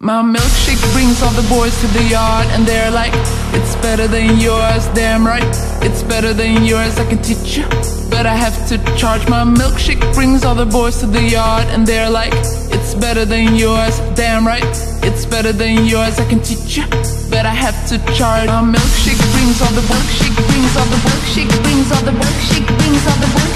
My milkshake brings all the boys to the yard and they're like, it's better than yours, damn right. It's better than yours, I can teach you, but I have to charge. My milkshake brings all the boys to the yard and they're like, it's better than yours, damn right. It's better than yours, I can teach you, but I have to charge. My milkshake brings all the milkshake brings all the milkshake brings all the milkshake brings all the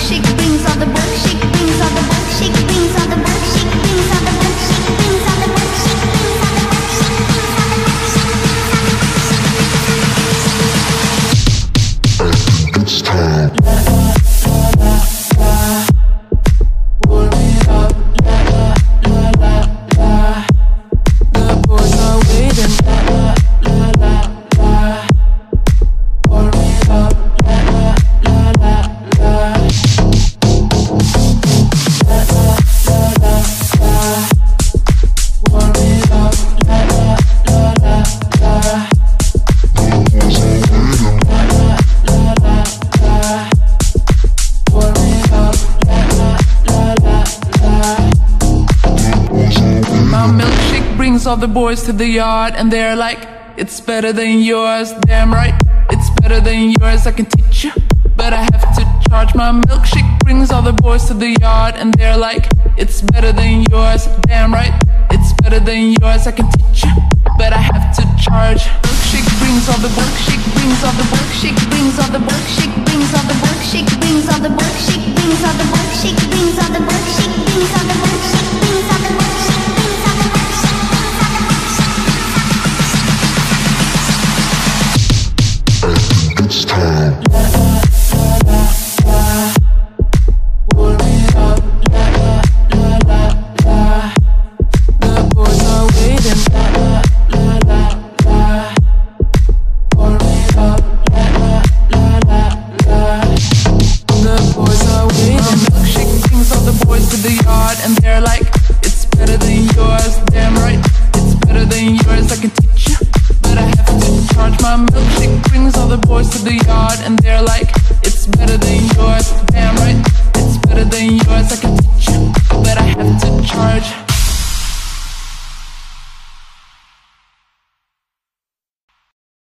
brings all the boys to the yard and they're like, it's better than yours, damn right. It's better than yours, I can teach you, but I have to charge. My milkshake brings all the boys to the yard and they're like, it's better than yours, damn right. It's better than yours, I can teach you, but I have to charge. Milkshake brings all the milkshake brings all the milkshake brings all the milkshake brings all the milkshake brings all the milkshake brings all the milkshake brings all the the yard and they're like, it's better than yours, damn right, it's better than yours, I can teach you. But I have to charge my milkshake brings all the boys to the yard and they're like, it's better than yours, damn right.